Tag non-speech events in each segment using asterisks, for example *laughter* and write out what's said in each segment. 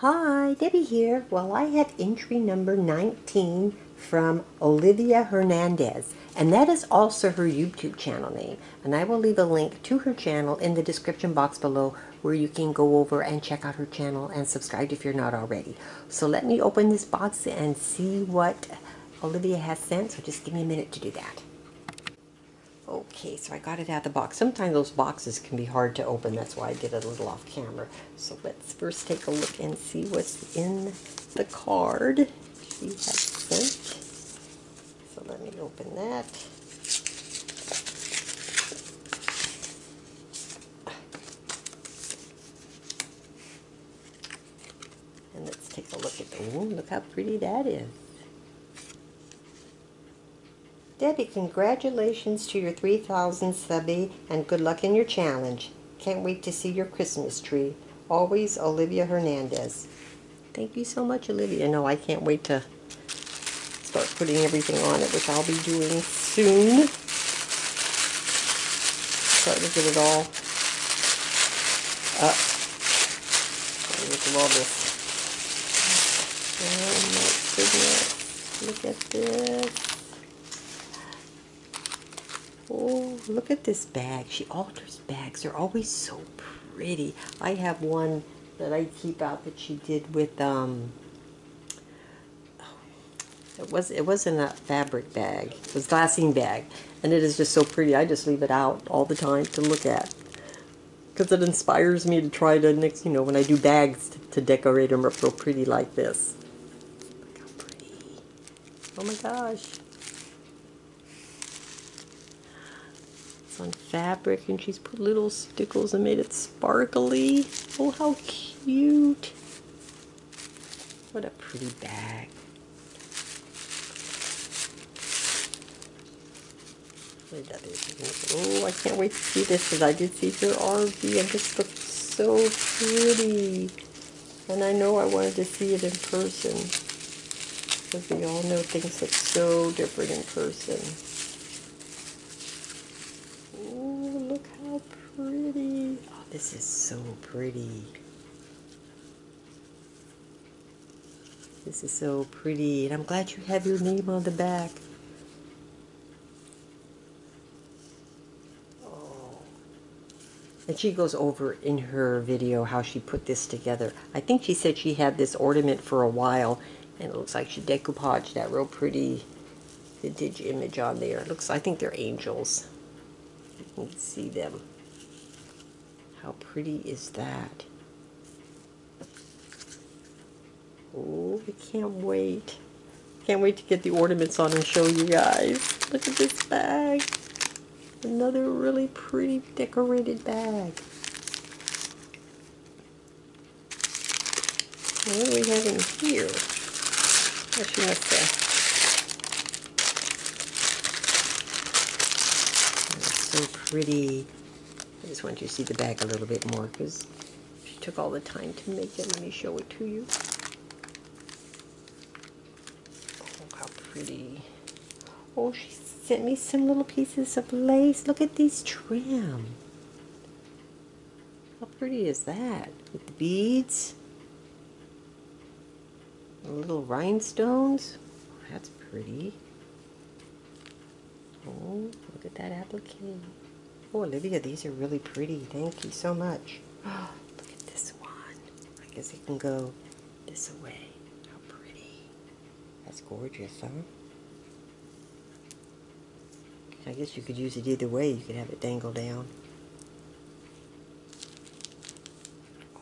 Hi, Debbie here. Well, I have entry number 19 from Olivia Hernandez, and that is also her YouTube channel name. And I will leave a link to her channel in the description box below where you can go over and check out her channel and subscribe if you're not already. So let me open this box and see what Olivia has sent, so just give me a minute to do that. Okay, so I got it out of the box. Sometimes those boxes can be hard to open. That's why I did it a little off camera. So let's first take a look and see what's in the card she sent. So let me open that. And let's take a look at, the, oh, look how pretty that is. Debbie, congratulations to your 3,000 subby and good luck in your challenge. Can't wait to see your Christmas tree. Always, Olivia Hernandez. Thank you so much, Olivia. No, I can't wait to start putting everything on it, which I'll be doing soon. Start to get it all up. Look at all this. Oh my goodness. Look at this. Oh, look at this bag. She alters bags. They're always so pretty. I have one that I keep out that she did with, um, it, was, it wasn't a fabric bag. It was glassine bag. And it is just so pretty. I just leave it out all the time to look at. Because it inspires me to try to, next, you know, when I do bags, to, to decorate them up real pretty like this. Look how pretty. Oh my gosh. On fabric and she's put little stickles and made it sparkly. Oh, how cute. What a pretty bag. Oh, I can't wait to see this because I did see her RV and this looks so pretty. And I know I wanted to see it in person because we all know things look so different in person. pretty. Oh, this is so pretty. This is so pretty. And I'm glad you have your name on the back. Oh. And she goes over in her video how she put this together. I think she said she had this ornament for a while. And it looks like she decoupaged that real pretty vintage image on there. It looks, I think they're angels. You can see them. How pretty is that? Oh, I can't wait. Can't wait to get the ornaments on and show you guys. Look at this bag. Another really pretty decorated bag. What do we have in here? What she must say. so pretty. I just want you to see the bag a little bit more because she took all the time to make it. Let me show it to you. Oh, how pretty. Oh, she sent me some little pieces of lace. Look at these trim. How pretty is that? With the beads. The little rhinestones. That's pretty. Oh, look at that applique. Oh, Olivia, these are really pretty. Thank you so much. Oh, *gasps* look at this one. I guess it can go this way. How pretty. That's gorgeous, huh? I guess you could use it either way. You could have it dangle down.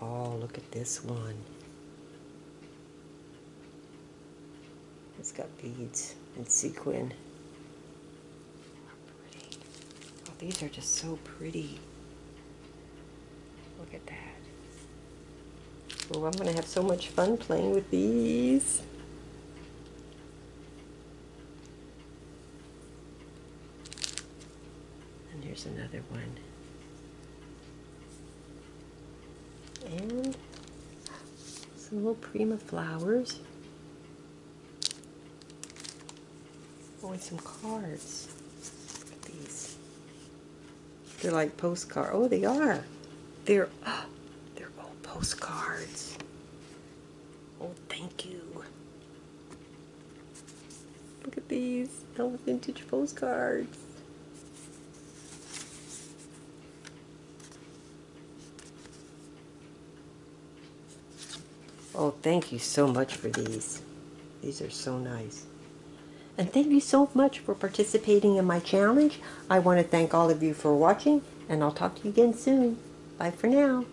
Oh, look at this one. It's got beads and sequin. These are just so pretty. Look at that. Oh, I'm going to have so much fun playing with these. And here's another one. And some little Prima flowers. Oh, and some cards. They're like postcard. Oh, they are. They're oh, they're old postcards. Oh, thank you. Look at these. All vintage postcards. Oh, thank you so much for these. These are so nice. And thank you so much for participating in my challenge. I want to thank all of you for watching, and I'll talk to you again soon. Bye for now.